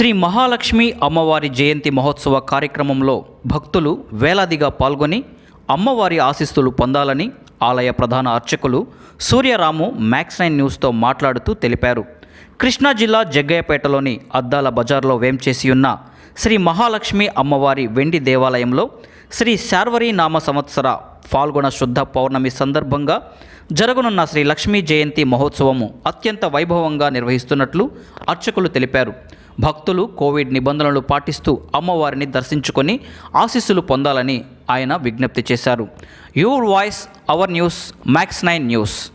శ్రీ మహాలక్ష్మి అమ్మవారి జయంతి మహోత్సవ కార్యక్రమంలో భక్తులు వేలాదిగా పాల్గొని అమ్మవారి ఆశీస్సులు పొందాలని ఆలయ ప్రధాన అర్చకులు సూర్యరాము మ్యాక్స్ నైన్ న్యూస్తో మాట్లాడుతూ తెలిపారు. కృష్ణా జిల్లా జగ్గయ్యపేటలోని అద్దాల బజార్లో వేంచేసి ఉన్న శ్రీ మహాలక్ష్మి అమ్మవారి వెండి దేవాలయంలో శ్రీ శార్వరి నామ సంవత్సర ఫాల్గుణ శుద్ధ పౌర్ణమి సందర్భంగా జరగనున్న శ్రీ లక్ష్మీ జయంతి మహోత్సవము అత్యంత వైభవంగా నిర్వహిస్తున్నట్లు అర్చకులు తెలిపారు. భక్తులు కోవిడ్ నిబంధనలు పాటిస్తూ అమ్మవారిని దర్శించుకొని ఆశీస్సులు పొందాలని ఆయన విజ్ఞప్తి చేశారు. Your voice our news Max nine news.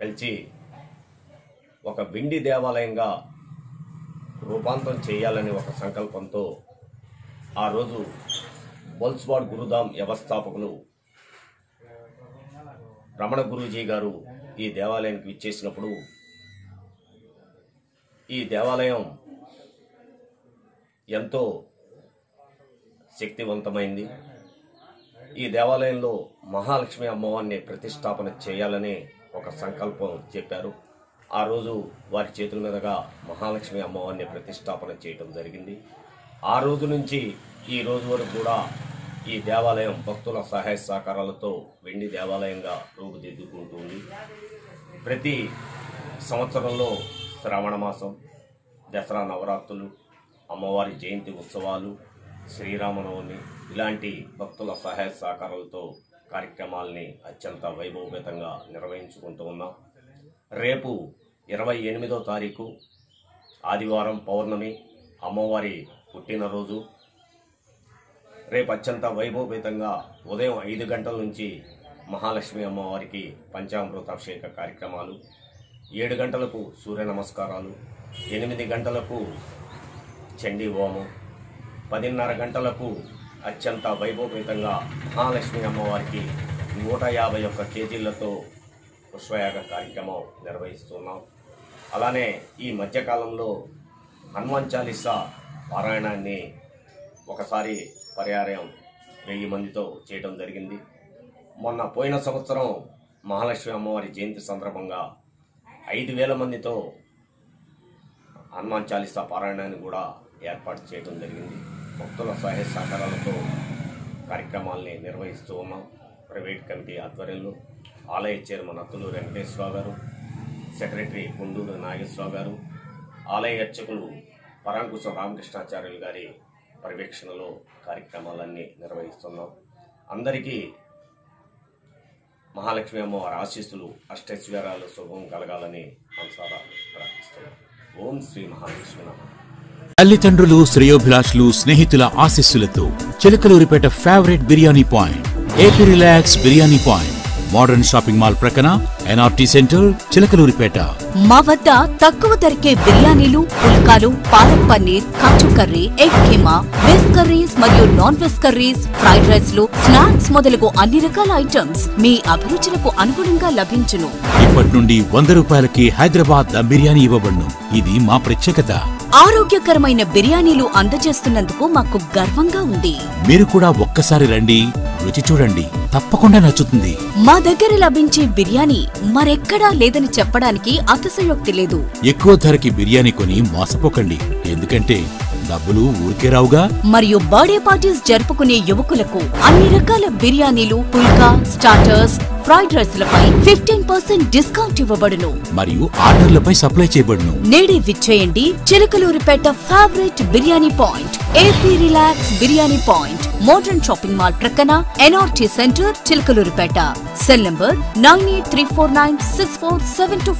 కలిసి ఒక వెండి దేవాలయంగా రూపాంతరం చేయాలని ఒక సంకల్పంతో ఆ రోజు బొల్స్వాడ్ గురుధామ్ వ్యవస్థాపకులు రమణ గురూజీ గారు ఈ దేవాలయానికి విచ్చేసినప్పుడు ఈ దేవాలయం ఎంతో శక్తివంతమైంది. ఈ దేవాలయంలో మహాలక్ష్మి అమ్మవారిని ప్రతిష్టాపన చేయాలని ఒక సంకల్పం చెప్పారు. ఆ రోజు వారి చేతుల మీదుగా మహాలక్ష్మి అమ్మవారిని ప్రతిష్టాపన చేయటం జరిగింది. ఆ రోజు నుంచి ఈ రోజు వరకు కూడా ఈ దేవాలయం భక్తుల సహాయ సహకారాలతో వెండి దేవాలయంగా రూపుదిద్దుకుంటుంది. ప్రతి సంవత్సరంలో శ్రావణ మాసం దసరా నవరాత్రులు అమ్మవారి జయంతి ఉత్సవాలు శ్రీరామనవమి ఇలాంటి భక్తుల సహాయ సహకారాలతో కార్యక్రమాల్ని అత్యంత వైభవగతంగా నిర్వహించుకుంటూ ఉన్నాం. రేపు ఇరవై ఎనిమిదో తారీఖు ఆదివారం పౌర్ణమి అమ్మవారి పుట్టినరోజు. రేపు అత్యంత వైభవపేతంగా ఉదయం ఐదు గంటల నుంచి మహాలక్ష్మి అమ్మవారికి పంచామృతాభిషేక కార్యక్రమాలు ఏడు గంటలకు సూర్య నమస్కారాలు ఎనిమిది గంటలకు చండీ హోమం పదిన్నర గంటలకు అత్యంత వైభవపేతంగా మహాలక్ష్మి అమ్మవారికి నూట యాభై ఒక్క కేజీలతో పుష్పయాగ కార్యక్రమం నిర్వహిస్తున్నాం. అలానే ఈ మధ్యకాలంలో హనుమాన్ చాలీసా పారాయణాన్ని ఒకసారి పర్యాయం వెయ్యి మందితో చేయడం జరిగింది. మొన్న పోయిన సంవత్సరం మహాలక్ష్మి అమ్మవారి జయంతి సందర్భంగా ఐదు వేల మందితో హనుమాన్ చాలీసా పారాయణాన్ని కూడా ఏర్పాటు చేయడం జరిగింది. భక్తుల సహాయ సహకారాలతో కార్యక్రమాల్ని నిర్వహిస్తూ ఉన్నాం. ప్రైవేట్ కమిటీ ఆధ్వర్యంలో ఆలయ చైర్మన్ అత్తులూరు వెంకటేశ్వరరావు గారు సెక్రటరీ గుండూరు నాగేశ్వరరావు గారు ఆలయ అర్చకులు పరాంకుశం రామకృష్ణాచార్యులు గారి పర్యవేక్షణలో కార్యక్రమాలన్నీ నిర్వహిస్తున్నాం. అందరికీ మహాలక్ష్మి అమ్మవారి ఆశీస్సులు అష్టైశ్వర్యాలు శుభం కలగాలని మనసారా ప్రార్థిస్తున్నాం. ఓం శ్రీ మహాలక్ష్మి నమః. తల్లిదండ్రులు శ్రేయోభిలాషులు స్నేహితుల ఆశీస్సులతో Chilakaluripet favourite biryani point AP relax biryani point modern shopping mall ప్రక్కన ఎన్ఆర్టీ సెంటర్ చిలకలూరిపేట. మా వద్ద తక్కువ ధరకే బిర్యానీలు పుల్కాలు palak paneer kaju curry egg keema veg curries మరియు నాన్ వెజ్ కర్రీస్ ఫ్రైడ్ రైస్లు స్నాక్స్ మొదలగు అన్ని రకాల ఐటమ్స్ మీ అభిరుచులకు అనుగుణంగా లభించును. ఇప్పటి నుండి వంద రూపాయలకి హైదరాబాద్ దమ్ బిర్యానీ ఇవ్వబడును. ఇది మా ప్రత్యేకత. ఆరోగ్యకరమైన బిర్యానీలు అందజేస్తున్నందుకు మాకు గర్వంగా ఉంది. మీరు కూడా ఒక్కసారి రండి రుచి చూడండి తప్పకుండా నచ్చుతుంది. మా దగ్గర లభించే బిర్యానీ మరెక్కడా లేదని చెప్పడానికి అతిశయోక్తి లేదు. ఎక్కువ ధరకి బిర్యానీ కొని మోసపోకండి ఎందుకంటే డబ్బులు ఊరికే రావుగా? మరియు బర్త్డే పార్టీస్ జరుపుకునే యువకులకు అన్ని రకాల బిర్యానీలు పుల్కా స్టార్టర్స్ ఫ్రైడ్ రైస్లపై ఫిఫ్టీన్ పర్సెంట్ డిస్కౌంట్ ఇవ్వబడును. మరియు ఆర్డర్లపై సప్లై చేయబడును. నేడే విచ్చేయండి. Chilakaluripet favourite biryani point AP relax biryani point modern shopping mall ప్రక్కన NRT centre Chilakaluripet. Cell number nine eight three four nine six four seven two